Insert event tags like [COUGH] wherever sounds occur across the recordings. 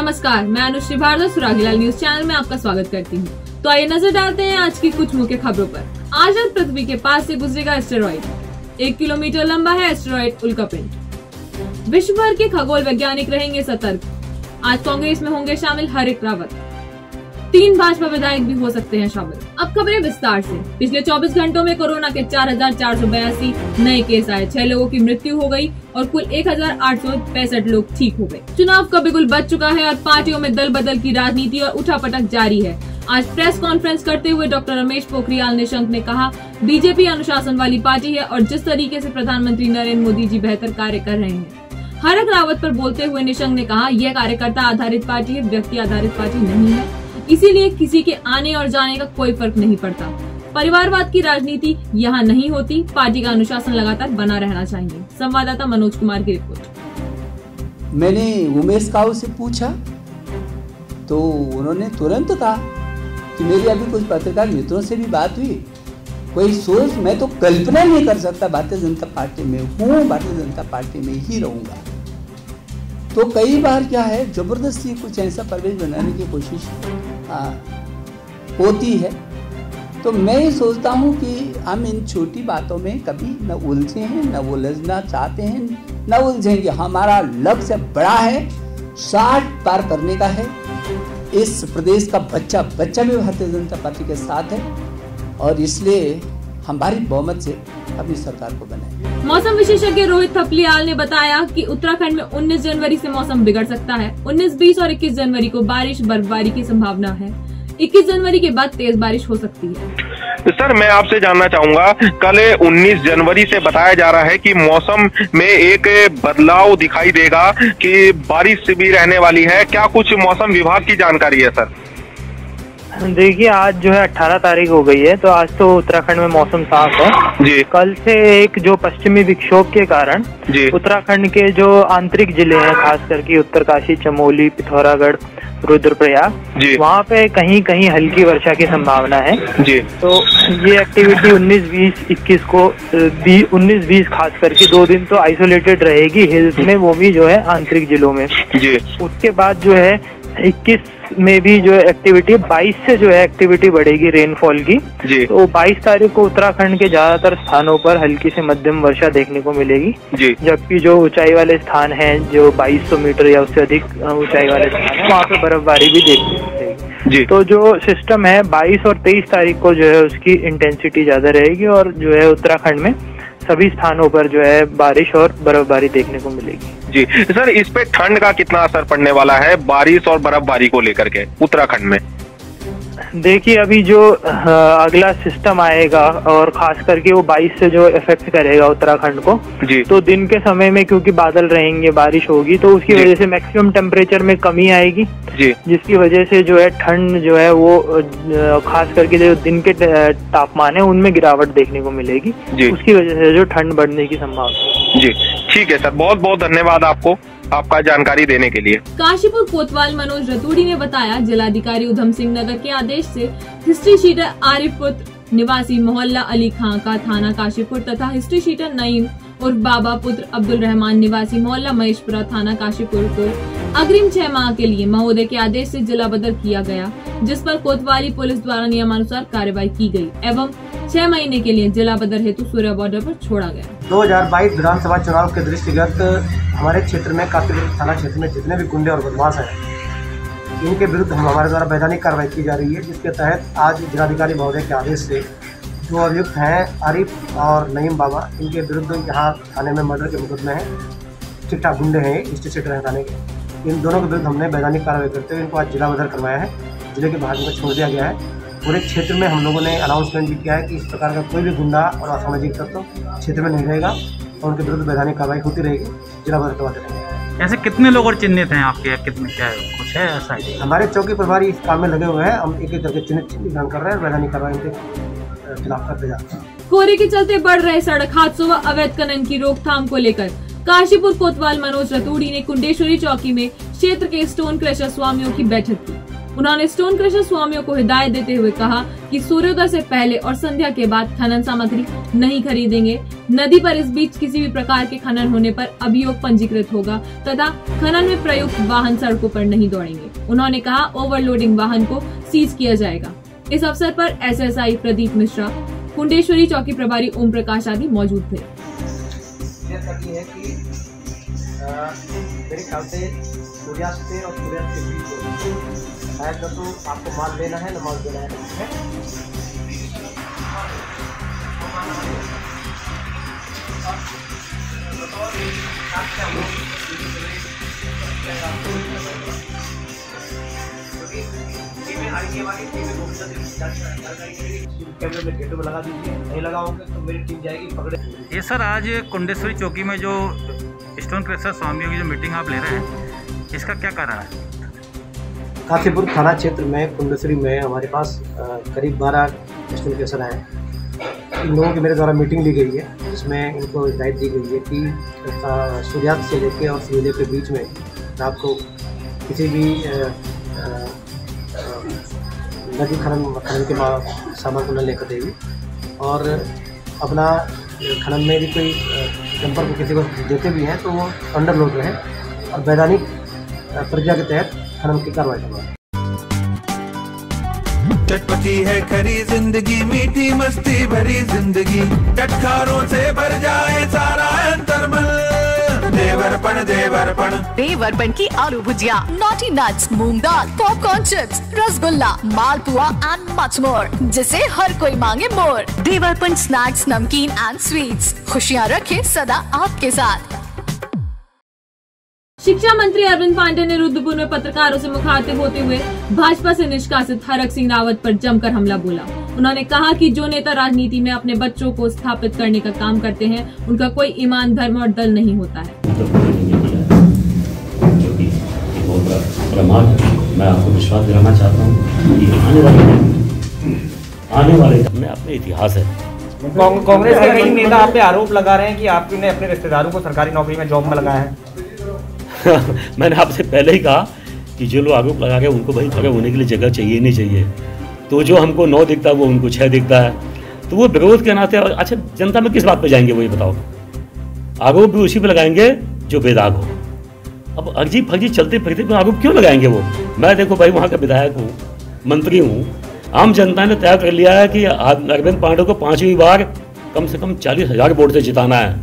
नमस्कार, मैं अनुश्री भारद्वाज सुरागीलाल न्यूज़ चैनल में आपका स्वागत करती हूँ। तो आइए नज़र डालते हैं आज की कुछ मुख्य खबरों पर। आज रात पृथ्वी के पास से गुजरेगा एस्टेरॉइड एक किलोमीटर लंबा है एस्टेरॉइड उल्कापिंड विश्व भर के खगोल वैज्ञानिक रहेंगे सतर्क। आज कांग्रेस में होंगे शामिल हरिक रावत। तीन भाजपा विधायक भी हो सकते हैं शामिल। अब खबरें विस्तार से। पिछले 24 घंटों में कोरोना के चार हज़ार चार सौ बयासी नए केस आए। छह लोगों की मृत्यु हो गई और कुल एक हज़ार आठ सौ पैंसठ लोग ठीक हो गए। चुनाव का बिगुल बच चुका है और पार्टियों में दल बदल की राजनीति और उठापटक जारी है। आज प्रेस कॉन्फ्रेंस करते हुए डॉक्टर रमेश पोखरियाल निशंक ने कहा, बीजेपी अनुशासन वाली पार्टी है और जिस तरीके से प्रधानमंत्री नरेंद्र मोदी जी बेहतर कार्य कर रहे हैं। हरक रावत पर बोलते हुए निशंक ने कहा, यह कार्यकर्ता आधारित पार्टी है, व्यक्ति आधारित पार्टी नहीं है। इसीलिए किसी के आने और जाने का कोई फ़र्क नहीं पड़ता। परिवारवाद की राजनीति यहाँ नहीं होती, पार्टी का अनुशासन लगातार बना रहना चाहिए। संवाददाता मनोज कुमार की रिपोर्ट। मैंने उमेश काऊ से पूछा तो उन्होंने तुरंत कहा कि मेरी अभी कुछ पत्रकार मित्रों से भी बात हुई। कोई सोच, मैं तो कल्पना नहीं कर सकता, भारतीय जनता पार्टी में हूँ, भारतीय जनता पार्टी में ही रहूँगा। तो कई बार क्या है, ज़बरदस्ती कुछ ऐसा परिवेश बनाने की कोशिश होती है। तो मैं ये सोचता हूँ कि हम इन छोटी बातों में कभी न उलझे हैं, न उलझना चाहते हैं, न उलझेंगे। हमारा लक्ष्य बड़ा है, साठ पार करने का है। इस प्रदेश का बच्चा बच्चा भी भारतीय जनता पार्टी के साथ है और इसलिए हम भारी बहुमत से अपनी सरकार को बनाए मौसम विशेषज्ञ रोहित थपलियाल ने बताया कि उत्तराखंड में 19 जनवरी से मौसम बिगड़ सकता है। 19, 20 और 21 जनवरी को बारिश बर्फबारी की संभावना है। 21 जनवरी के बाद तेज बारिश हो सकती है। सर मैं आपसे जानना चाहूँगा कल 19 जनवरी से बताया जा रहा है कि मौसम में एक बदलाव दिखाई देगा कि बारिश भी रहने वाली है। क्या कुछ मौसम विभाग की जानकारी है सर? देखिए आज जो है 18 तारीख हो गई है तो आज तो उत्तराखंड में मौसम साफ़ है। जी। कल से एक जो पश्चिमी विक्षोभ के कारण जी। उत्तराखंड के जो आंतरिक ज़िले हैं खास करके उत्तरकाशी चमोली पिथौरागढ़ रुद्रप्रयाग जी। वहाँ पे कहीं कहीं हल्की वर्षा की संभावना है। जी। तो ये एक्टिविटी 19 20 21 को उन्नीस बीस खास करके दो दिन तो आइसोलेटेड रहेगी हिल्स में वो भी जो है आंतरिक जिलों में। जी। उसके बाद जो है 21 में भी जो एक्टिविटी 22 से जो है एक्टिविटी बढ़ेगी रेनफॉल की। जी। तो 22 तारीख को उत्तराखंड के ज़्यादातर स्थानों पर हल्की से मध्यम वर्षा देखने को मिलेगी। जी। जबकि जो ऊंचाई वाले स्थान हैं जो 2200 मीटर या उससे अधिक ऊंचाई वाले स्थान है वहाँ पे बर्फबारी भी देखने को मिलेगी। जी। तो जो सिस्टम है 22 और 23 तारीख को जो है उसकी इंटेंसिटी ज़्यादा रहेगी और जो है उत्तराखंड में सभी स्थानों पर जो है बारिश और बर्फबारी देखने को मिलेगी। जी। सर इस पे ठंड का कितना असर पड़ने वाला है बारिश और बर्फबारी को लेकर के उत्तराखंड में? देखिए अभी जो अगला सिस्टम आएगा और खास करके वो 22 से जो इफ़ेक्ट करेगा उत्तराखंड को जी। तो दिन के समय में क्योंकि बादल रहेंगे बारिश होगी तो उसकी वजह से मैक्सिमम टेम्परेचर में कमी आएगी जी। जिसकी वजह से जो है ठंड जो है वो खास करके जो दिन के तापमान है उनमें गिरावट देखने को मिलेगी जी। उसकी वजह से जो ठंड बढ़ने की संभावना जी, ठीक है सर, बहुत बहुत धन्यवाद आपको, आपका जानकारी देने के लिए। काशीपुर कोतवाल मनोज रतूड़ी ने बताया, जिलाधिकारी उधम सिंह नगर के आदेश से हिस्ट्री शीटर आरिफ पुत्र निवासी मोहल्ला अली खां का थाना काशीपुर तथा हिस्ट्री शीटर नईम और बाबा पुत्र अब्दुल रहमान निवासी मोहल्ला महेशपुरा थाना काशीपुर को अग्रिम छह माह के लिए महोदय के आदेश से जिला बदल किया गया, जिस पर कोतवाली पुलिस द्वारा नियमानुसार कार्रवाई की गई, एवं छह महीने के लिए जिला बदर हेतु सूर्य बॉर्डर पर छोड़ा गया। 2022 विधानसभा चुनाव के दृष्टिगत हमारे क्षेत्र में काफ़ी थाना क्षेत्र में जितने भी गुंडे और बदमाश हैं, इनके विरुद्ध हम हमारे द्वारा वैधानिक कार्रवाई की जा रही है, जिसके तहत आज जिलाधिकारी महोदय के आदेश से जो अभियुक्त हैं, आरिफ और नईम बाबा, इनके विरुद्ध यहाँ थाने में मर्डर के मुकदमे हैं। ठाक गुंडे हैं स्टेट हैं थाने के इन दोनों के विरुद्ध हमने वैधानिक कार्रवाई करते हुए इनको आज जिला बदर करवाया है। ज़िले के बाहर इनको छोड़ दिया गया है। पूरे क्षेत्र में हम लोगों ने अनाउंसमेंट भी किया है कि इस प्रकार का कोई भी गुंडा और असामाजिक तत्व क्षेत्र में नहीं रहेगा और उनके विरुद्ध वैधानिक कार्रवाई होती रहेगी। जिला बदर करवाते रहेंगे ऐसे कितने लोग और चिन्हित हैं आपके कितने क्या है कुछ है ऐसा? है हमारे चौकी प्रभारी इस काम में लगे हुए हैं। हम एक एक करके चिन्हित चिन्हित कर रहे हैं वैधानिक कार्रवाई उनके खिलाफ करते जाते हैं। कोहरे के चलते बढ़ रहे सड़क हादसों व अवैध खनन की रोकथाम को लेकर। काशीपुर कोतवाल मनोज रतूड़ी ने कुंडेश्वरी चौकी में क्षेत्र के स्टोन क्रेशर स्वामियों की बैठक की। उन्होंने स्टोन क्रशर स्वामियों को हिदायत देते हुए कहा कि सूर्योदय से पहले और संध्या के बाद खनन सामग्री नहीं खरीदेंगे। नदी पर इस बीच किसी भी प्रकार के खनन होने पर अभियोग पंजीकृत होगा, तथा खनन में प्रयुक्त वाहन सड़कों पर नहीं दौड़ेंगे। उन्होंने कहा, ओवरलोडिंग वाहन को सीज किया जाएगा। इस अवसर पर एसएसआई प्रदीप मिश्रा, कुंडेश्वरी चौकी प्रभारी ओम प्रकाश आदि मौजूद थे। मेरे ख्याल से सूर्यास्त से और सूर्यास्त के बीच में शायद न तो आपको माल लेना है न माल देना है। ठीक है। ये सर आज कुंडेश्वरी चौकी में जो स्टोन क्रशर स्वामियों की जो मीटिंग आप ले रहे हैं, इसका क्या कारण है? काशीपुर थाना क्षेत्र में कुंडेश्वरी में हमारे पास करीब बारह स्टूडेंट केसर हैं। इन लोगों की मेरे द्वारा मीटिंग ली गई है, जिसमें इनको हिदायत दी गई है कि सूर्यास्त से लेकर और सूर्योदय के बीच में रात को किसी भी नदी खनन खनन के सामान को न लेकर देगी और अपना खनन में भी कोई जंपर को किसी को देते भी हैं तो वो अंडर लोड रहे और वैधानिक प्रक्रिया के तहत खनन की कार्रवाई करवाएँ चटपटी है। खरी ज़िंदगी, मीठी मस्ती भरी ज़िंदगी। चटखारों से भर जाए सारा अंतर्मल। देवरपण देवरपण। देवरपन की आलू bhujia naughty nuts moong dal popcorn chips rasgulla malpua and much more जिसे हर कोई मांगे मोर। देवरपन स्नैक्स नमकीन एंड स्वीट्स खुशियाँ रखे सदा आपके साथ। शिक्षा मंत्री अरविंद पांडे ने रुद्रपुर में पत्रकारों से मुखातिब होते हुए भाजपा से निष्कासित हरक सिंह रावत पर जमकर हमला बोला। उन्होंने कहा कि जो नेता राजनीति में अपने बच्चों को स्थापित करने का काम करते हैं उनका कोई ईमान धर्म और दल नहीं होता है। जो कि एक बहुत बड़ा प्रमाण है। मैं आपको विश्वास दिलाना चाहता हूँ कि आने वाले आने वाले में अपने इतिहास है। कांग्रेस के कई नेता आप पे आरोप लगा रहे हैं कि आपने अपने रिश्तेदारों को सरकारी नौकरी में जॉब में लगाया है। [LAUGHS] मैंने आपसे पहले ही कहा कि जो लोग आरोप लगा रहे हैं उनको भाई खड़े होने के लिए जगह चाहिए नहीं चाहिए। तो जो हमको नौ दिखता है वो उनको छः दिखता है। तो वो विरोध के नाते अच्छा जनता में किस बात पे जाएँगे वो ये बताओ? आरोप भी उसी पे लगाएँगे जो बेदाग हो। अब अर्जी फर्जी चलते फिरते पे आरोप क्यों लगाएँगे वो? मैं देखो भाई, वहाँ का विधायक हूँ, मंत्री हूँ। आम जनता ने तय कर लिया है कि अरविंद पांडे को पांचवी बार कम से कम चालीस हज़ार वोट से जिताना है।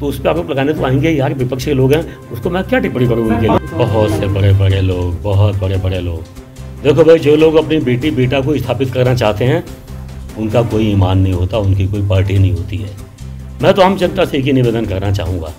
तो उस पर आरोप लगाने तो आएँगे यार, विपक्ष के लोग हैं, उसको मैं क्या टिप्पणी करूँ उनके लिए? बहुत से बड़े बड़े लोग, बहुत बड़े बड़े लोग। देखो भाई, जो लोग अपनी बेटी, बेटा को स्थापित करना चाहते हैं, उनका कोई ईमान नहीं होता, उनकी कोई पार्टी नहीं होती है। मैं तो आम जनता से एक ही निवेदन करना चाहूँगा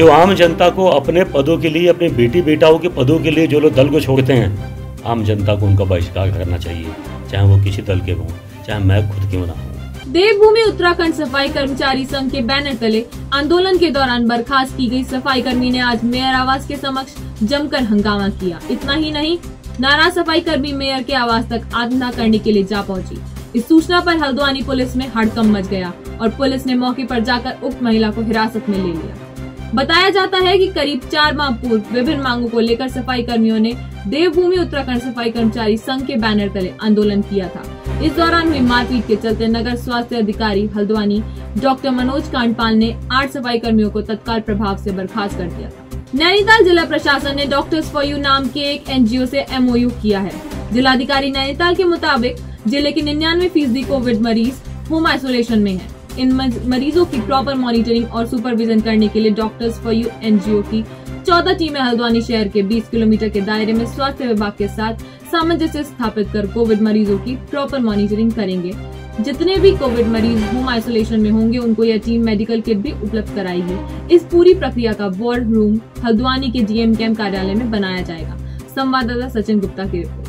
जो आम जनता को अपने पदों के लिए, अपने बेटी बेटाओं के पदों के लिए जो लोग दल को छोड़ते हैं, आम जनता को उनका बहिष्कार करना चाहिए, चाहे वो किसी दल के हों, चाहे मैं खुद क्यों ना हूँ। देवभूमि उत्तराखंड सफ़ाई कर्मचारी संघ के बैनर तले आंदोलन के दौरान बर्खास्त की गई सफ़ाई कर्मी ने आज मेयर आवास के समक्ष जमकर हंगामा किया। इतना ही नहीं नाराज़ सफ़ाई कर्मी मेयर के आवास तक आत्मदाह करने के लिए जा पहुँची। इस सूचना पर हल्द्वानी पुलिस में हड़कम मच गया और पुलिस ने मौके पर जाकर उक्त महिला को हिरासत में ले लिया। बताया जाता है कि करीब चार माह पूर्व विभिन्न मांगों को लेकर सफ़ाई कर्मियों ने देवभूमि उत्तराखंड सफ़ाई कर्मचारी संघ के बैनर तले आंदोलन किया था। इस दौरान हुई मारपीट के चलते नगर स्वास्थ्य अधिकारी हल्द्वानी डॉक्टर मनोज कांडपाल ने आठ सफ़ाई कर्मियों को तत्काल प्रभाव से बर्खास्त कर दिया नैनीताल जिला प्रशासन ने डॉक्टर्स फॉर यू नाम के एक एनजीओ से एमओयू किया है। जिलाधिकारी नैनीताल के मुताबिक ज़िले के निन्यानवे फ़ीसदी कोविड मरीज़ होम आइसोलेशन में हैं। इन मरीजों की प्रॉपर मॉनिटरिंग और सुपरविजन करने के लिए डॉक्टर्स फॉर यू एनजीओ की चौदह टीमें हल्द्वानी शहर के 20 किलोमीटर के दायरे में स्वास्थ्य विभाग के साथ सामंजस्य स्थापित कर कोविड मरीजों की प्रॉपर मॉनिटरिंग करेंगे। जितने भी कोविड मरीज़ होम आइसोलेशन में होंगे, उनको यह टीम मेडिकल किट भी उपलब्ध कराएगी। इस पूरी प्रक्रिया का वॉर रूम हल्द्वानी के डीएम कैंप कार्यालय में बनाया जाएगा। संवाददाता सचिन गुप्ता की रिपोर्ट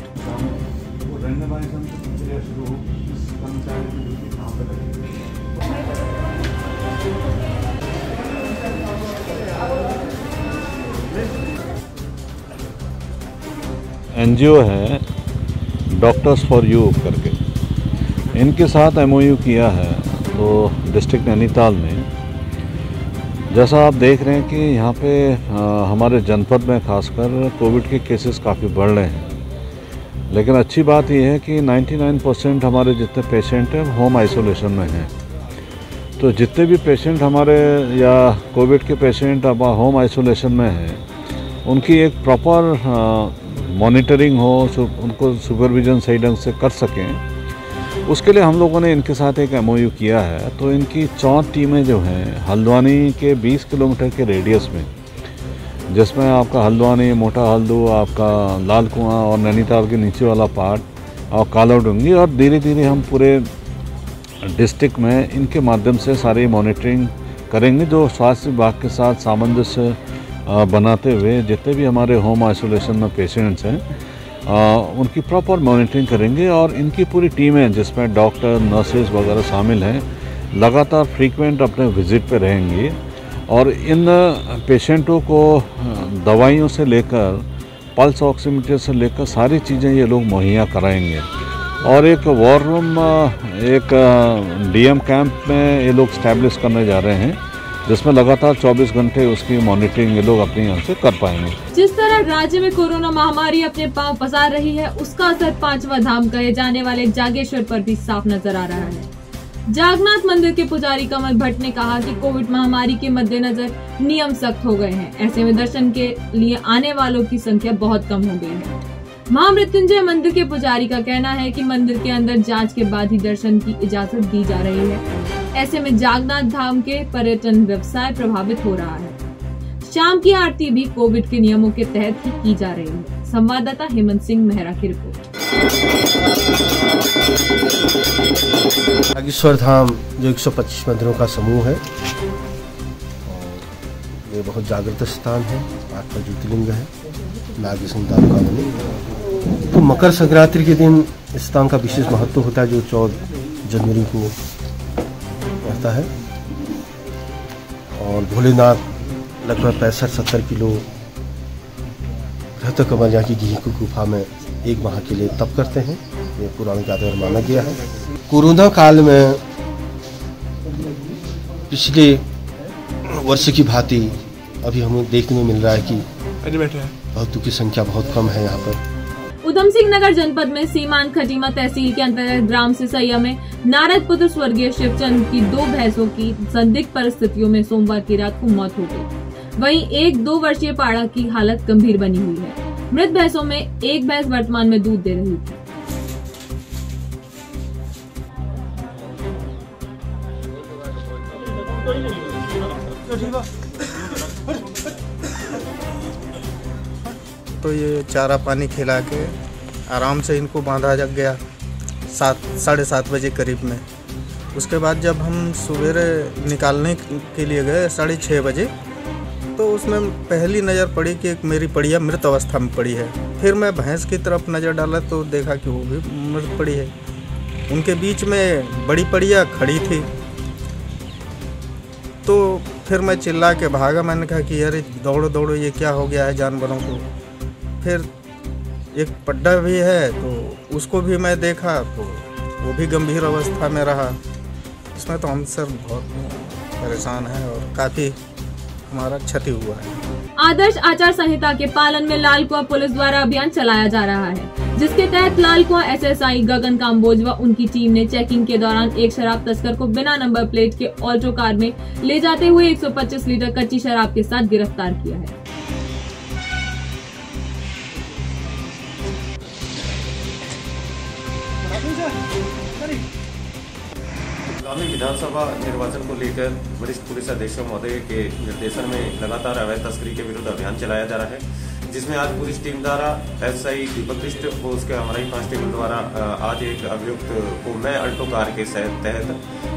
एनजीओ है डॉक्टर्स फॉर यू करके। इनके साथ एमओयू किया है तो डिस्ट्रिक्ट नैनीताल में। जैसा आप देख रहे हैं कि यहाँ पे अ, हमारे जनपद में खासकर कोविड के केसेस काफ़ी बढ़ रहे हैं। लेकिन अच्छी बात यह है कि 99 परसेंट हमारे जितने पेशेंट हैं होम आइसोलेशन में हैं। तो जितने भी पेशेंट हमारे या कोविड के पेशेंट अब होम आइसोलेशन में हैं, उनकी एक प्रॉपर मॉनिटरिंग हो उनको सुपरविजन सही ढंग से कर सकें, उसके लिए हम लोगों ने इनके साथ एक एमओयू किया है। तो इनकी चौथ टीमें जो हैं, हल्द्वानी के 20 किलोमीटर के रेडियस में, जिसमें आपका हल्द्वानी, मोटा हल्दू, आपका लाल कुआँ और नैनीताल के नीचे वाला पार्ट और काला डूँगी और धीरे धीरे हम पूरे डिस्ट्रिक्ट में इनके माध्यम से सारी मॉनिटरिंग करेंगे जो स्वास्थ्य विभाग के साथ सामंजस्य बनाते हुए जितने भी हमारे होम आइसोलेशन में पेशेंट्स हैं आ, उनकी प्रॉपर मॉनिटरिंग करेंगे और इनकी पूरी टीमें जिसमें डॉक्टर नर्सेज वगैरह शामिल हैं लगातार फ्रीक्वेंट अपने विज़िट पे रहेंगी और इन पेशेंटों को दवाइयों से लेकर पल्स ऑक्सीमीटर से लेकर सारी चीज़ें ये लोग मुहैया कराएँगे। और एक वॉर रूम एक डीएम कैंप में ये लोग स्टैब्लिश करने जा रहे हैं, जिसमें लगातार 24 घंटे उसकी मॉनिटरिंग ये लोग अपने यहाँ से कर पाएँगे। जिस तरह राज्य में कोरोना महामारी अपने पाँव पसार रही है, उसका असर पांचवा धाम कहे जाने वाले जागेश्वर पर भी साफ़ नज़र आ रहा है। जागनाथ मंदिर के पुजारी कमल भट्ट ने कहा कि कोविड महामारी के मद्देनजर नियम सख्त हो गए हैं। ऐसे में दर्शन के लिए आने वालों की संख्या बहुत कम हो गई है। महामृत्युंजय मंदिर के पुजारी का कहना है कि मंदिर के अंदर जाँच के बाद ही दर्शन की इजाज़त दी जा रही है। ऐसे में जागनाथ धाम के पर्यटन व्यवसाय प्रभावित हो रहा है। शाम की आरती भी कोविड के नियमों के तहत ही की जा रही है। संवाददाता हेमंत सिंह मेहरा की रिपोर्ट। नागेश्वर धाम जो 125 मंदिरों का समूह है ये बहुत जागृत स्थान है। आत्मा ज्योतिर्लिंग है। नागेश्वर धाम का बने तो मकर संक्रांति के दिन इस स्थान का विशेष महत्व होता है जो चौदह जनवरी को रहता है। और भोलेनाथ लगभग पैंसठ सत्तर किलो रहते कमल यहाँ की घी की गुफा में एक माह के लिए तप करते हैं। ये पुराने जादवर माना गया है। कोरोना काल में पिछले वर्ष की भांति अभी हमें देखने मिल रहा है कि भक्तों की संख्या बहुत कम है यहाँ पर। उधम सिंह नगर जनपद में सीमांत खटीमा तहसील के अंतर्गत ग्राम सिसैया में नारद पुत्र स्वर्गीय शिवचंद की दो भैंसों की संदिग्ध परिस्थितियों में सोमवार की रात को मौत हो गई। वहीं एक दो वर्षीय पाड़ा की हालत गंभीर बनी हुई है। मृत भैंसों में एक भैंस वर्तमान में दूध दे रही थी। तो ये चारा पानी खिला के आराम से इनको बांधा जग गया सात, साढ़े सात बजे करीब में। उसके बाद जब हम सवेरे निकालने के लिए गए साढ़े छः बजे तो उसमें पहली नज़र पड़ी कि एक मेरी पड़िया मृत अवस्था में पड़ी है। फिर मैं भैंस की तरफ़ नज़र डाला तो देखा कि वो भी मृत पड़ी है। उनके बीच में बड़ी पड़िया खड़ी थी। तो फिर मैं चिल्ला के भागा। मैंने कहा कि अरे दौड़ो दौड़ो, ये क्या हो गया है जानवरों को? फिर एक पड्डा भी है तो उसको भी मैं देखा तो वो भी गंभीर अवस्था में रहा। इसमें तो हम सर बहुत परेशान हैं और काफ़ी हमारा क्षति हुआ है। आदर्श आचार संहिता के पालन में लाल कुआ पुलिस द्वारा अभियान चलाया जा रहा है, जिसके तहत लाल कुआ एसएसआई गगन काम्बोज व उनकी टीम ने चेकिंग के दौरान एक शराब तस्कर को बिना नंबर प्लेट के ऑल्टो कार में ले जाते हुए 125 लीटर कच्ची शराब के साथ गिरफ़्तार किया है। आगामी विधानसभा निर्वाचन को लेकर वरिष्ठ पुलिस अधीक्षक महोदय के निर्देशन में लगातार अवैध तस्करी के विरुद्ध अभियान चलाया जा रहा है, जिसमें आज पुलिस टीम द्वारा एस आई दीपक और उसके हमारे कांस्टेबल द्वारा आज एक अभियुक्त को मैं अल्टो कार के तहत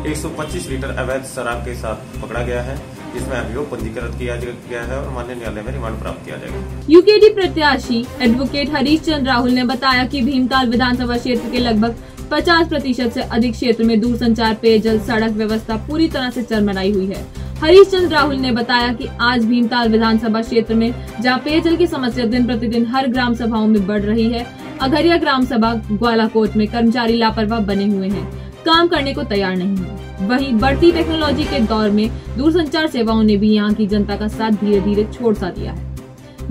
125 लीटर अवैध शराब के साथ पकड़ा गया है। जिसमें अभियोग पंजीकृत किया गया है और मान्य न्यायालय में रिमांड प्राप्त किया जाएगा। यूकेडी प्रत्याशी एडवोकेट हरीश चंद्र राहुल ने बताया की भीमताल विधानसभा क्षेत्र के लगभग 50 प्रतिशत से अधिक क्षेत्र में दूरसंचार, पेयजल, सड़क व्यवस्था पूरी तरह से चरमराई हुई है। हरीश चंद्र राहुल ने बताया कि आज भीमताल विधानसभा क्षेत्र में, जहाँ पेयजल की समस्या दिन प्रतिदिन हर ग्राम सभाओं में बढ़ रही है, अघरिया ग्राम सभा ग्वालाकोट में कर्मचारी लापरवाह बने हुए हैं। काम करने को तैयार नहीं है। वहीं बढ़ती टेक्नोलॉजी के दौर में दूरसंचार सेवाओं ने भी यहाँ की जनता का साथ धीरे धीरे छोड़ सा दिया है।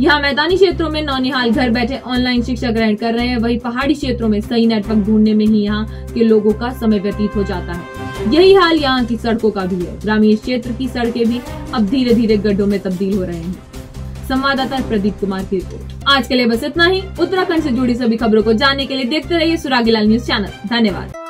यहाँ मैदानी क्षेत्रों में नौनिहाल घर बैठे ऑनलाइन शिक्षा ग्रहण कर रहे हैं, वहीं पहाड़ी क्षेत्रों में सही नेटवर्क ढूँढने में ही यहाँ के लोगों का समय व्यतीत हो जाता है। यही हाल यहाँ की सड़कों का भी है। ग्रामीण क्षेत्र की सड़कें भी अब धीरे धीरे गड्ढों में तब्दील हो रहे हैं। संवाददाता प्रदीप कुमार की रिपोर्ट। आज के लिए बस इतना ही। उत्तराखंड से जुड़ी सभी खबरों को जानने के लिए देखते रहिए सुरागीलाल न्यूज़ चैनल। धन्यवाद।